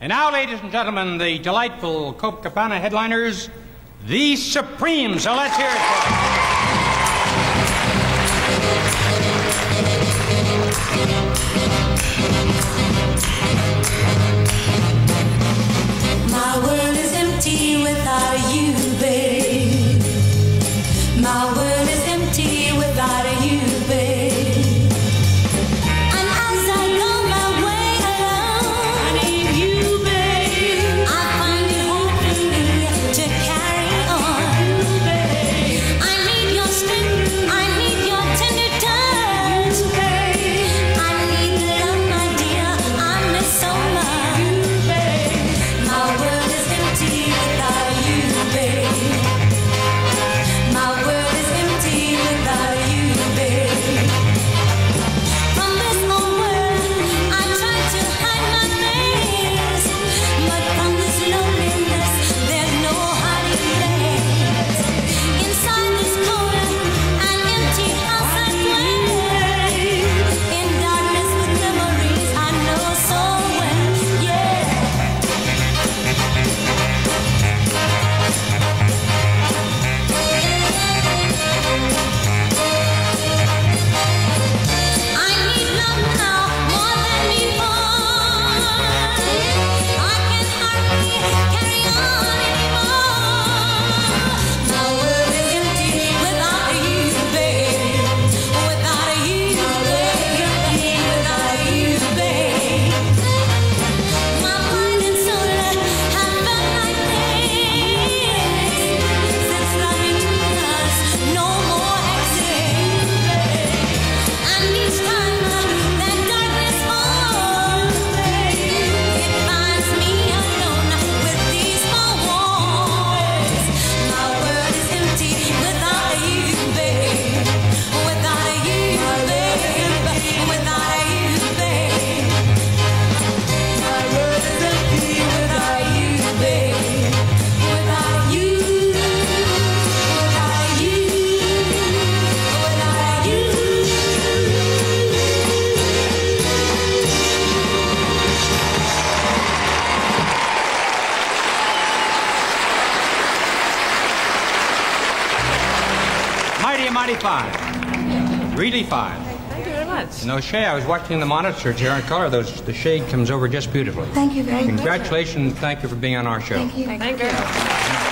And now, ladies and gentlemen, the delightful Copacabana headliners, the Supremes. So let's hear it. My world is empty without you, babe. My world is Really mighty fine. Really fine. Thank you very much. No shade. I was watching the monitor Jaron in color. Those the shade comes over just beautifully. Thank you very much. Congratulations. Thank you for being on our show. Thank you. Thank, thank you.